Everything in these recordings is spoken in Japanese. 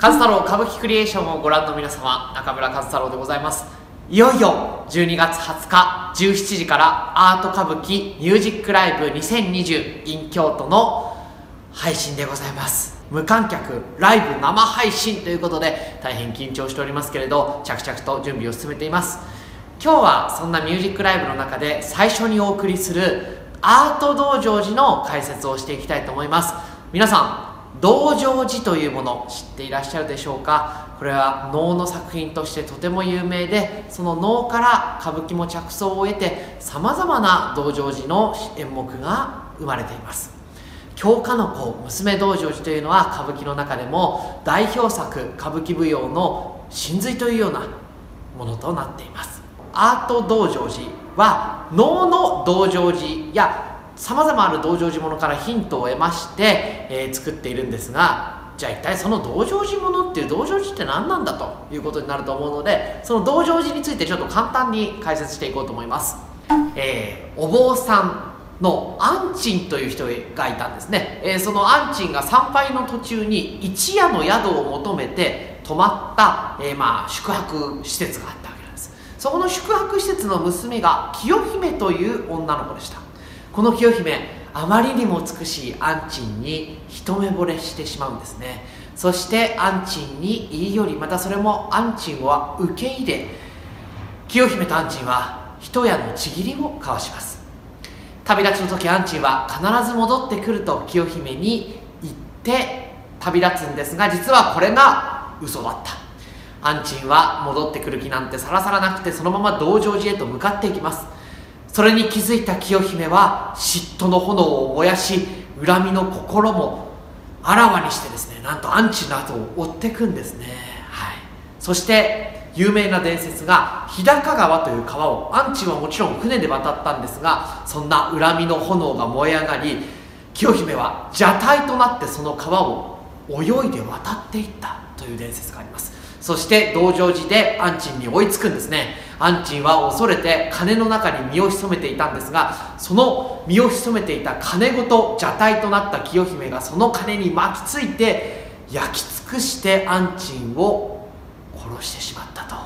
和太郎歌舞伎クリエーションをご覧の皆様中村和太郎でございます。いよいよ12月20日17時からアート歌舞伎ミュージックライブ2020 in 京都の配信でございます。無観客ライブ生配信ということで大変緊張しておりますけれど着々と準備を進めています。今日はそんなミュージックライブの中で最初にお送りするアート道場寺の解説をしていきたいと思います。皆さん道成寺というもの知っていらっしゃるでしょうか？これは能の作品としてとても有名でその能から歌舞伎も着想を得てさまざまな道成寺の演目が生まれています。京花の子娘道成寺というのは歌舞伎の中でも代表作歌舞伎舞踊の真髄というようなものとなっています。アート道成寺は能の道成寺やさまざまある道成寺物からヒントを得まして、えー、作っているんですがじゃあ一体その道成寺物っていう道成寺って何なんだということになると思うのでその道成寺についてちょっと簡単に解説していこうと思います、えー、お坊さんの安珍という人がいたんですね、えー、その安珍が参拝の途中に一夜の宿を求めて泊まった、えー、まあ宿泊施設があったわけなんです。そこの宿泊施設の娘が清姫という女の子でした。この清姫あまりにも美しい安珍に一目惚れしてしまうんですね。そして安珍に言い寄りまたそれも安珍は受け入れ清姫と安珍は一夜のちぎりを交わします。旅立ちの時安珍は必ず戻ってくると清姫に言って旅立つんですが実はこれが嘘だった。安珍は戻ってくる気なんてさらさらなくてそのまま道成寺へと向かっていきます。それに気づいた清姫は嫉妬の炎を燃やし恨みの心もあらわにしてですねなんとアンチの後を追っていくんですね、はい、そして有名な伝説が日高川という川をアンチはもちろん船で渡ったんですがそんな恨みの炎が燃え上がり清姫は蛇体となってその川を泳いで渡っていったという伝説があります。そして道成寺で安珍に追いつくんですね。安珍は恐れて金の中に身を潜めていたんですがその身を潜めていた金ごと蛇体となった清姫がその金に巻きついて焼き尽くして安珍を殺してしまったと。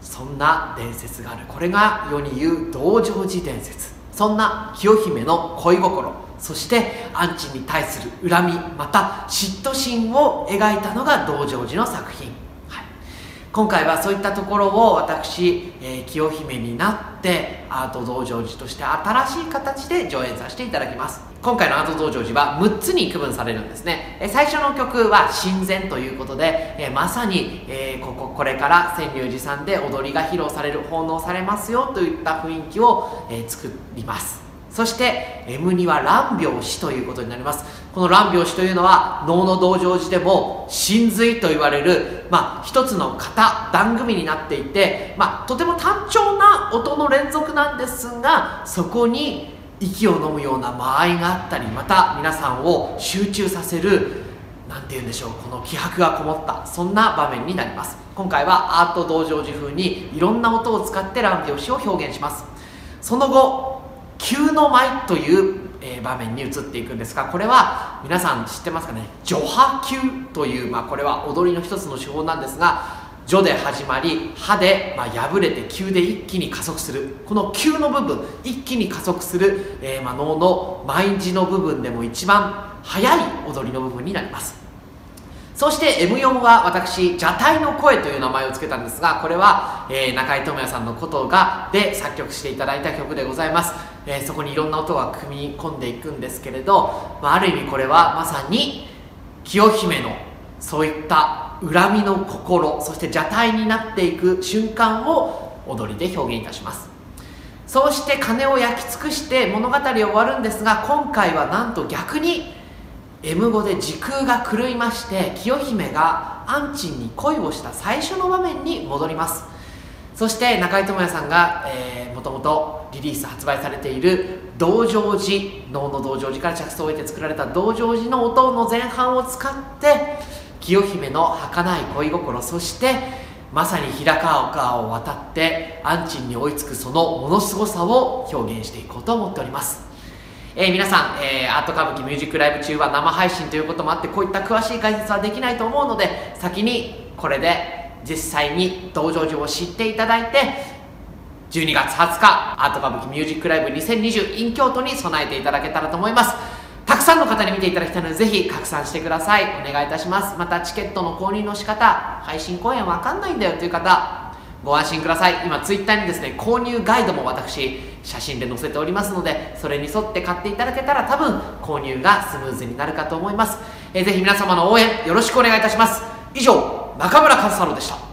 そんな伝説がある。これが世に言う道成寺伝説。そんな清姫の恋心。そして安珍に対する恨みまた嫉妬心を描いたのが道成寺の作品。今回はそういったところを私、えー、清姫になってアート道場寺として新しい形で上演させていただきます。今回のアート道場寺は6つに区分されるんですね、え最初の曲は神前ということで、えまさに、え、こここれから千龍寺さんで踊りが披露される奉納されますよといった雰囲気を、え作ります。そして M2 は乱拍子ということになります。この乱拍子というのは能の道場寺でも真髄と言われる、まあ、一つの型段組になっていて、まあ、とても単調な音の連続なんですがそこに息を飲むような間合いがあったりまた皆さんを集中させる何て言うんでしょうこの気迫がこもったそんな場面になります。今回はアート道場寺風にいろんな音を使って乱拍子を表現します。その後急の舞という、場面に移っていくんですがこれは皆さん知ってますかね？序波急という、まあ、これは踊りの一つの手法なんですが序で始まり歯で、まあ、破れて急で一気に加速する。この急の部分一気に加速する、えー、まあ、脳の毎日の部分でも一番速い踊りの部分になります。そして M4 は私、蛇体の声という名前を付けたんですが、これは、えー、中井智也さんのことが、で作曲していただいた曲でございます。えー、そこにいろんな音が組み込んでいくんですけれど、まあ、ある意味これはまさに清姫のそういった恨みの心、そして蛇体になっていく瞬間を踊りで表現いたします。そうして鐘を焼き尽くして物語を終わるんですが、今回はなんと逆に M5 で時空が狂いまして清姫が安珍に恋をした最初の場面に戻りますそして中井智也さんが、えー、もともとリリース発売されている道成寺能の道成寺から着想を得て作られた道成寺の音の前半を使って清姫の儚い恋心そしてまさに平川川を渡って安珍に追いつくそのものすごさを表現していこうと思っております。えー皆さん、えーアート歌舞伎ミュージックライブ中は生配信ということもあってこういった詳しい解説はできないと思うので先にこれで実際に道場上を知っていただいて12月20日アート歌舞伎ミュージックライブ 2020in 京都に備えていただけたらと思います。たくさんの方に見ていただきたいのでぜひ拡散してください。お願いいたします。またチケットの購入の仕方配信公演わかんないんだよという方ご安心ください。今ツイッターにですね購入ガイドも私写真で載せておりますのでそれに沿って買っていただけたら多分購入がスムーズになるかと思います、えーぜひ皆様の応援よろしくお願いいたします。以上中村和太郎でした。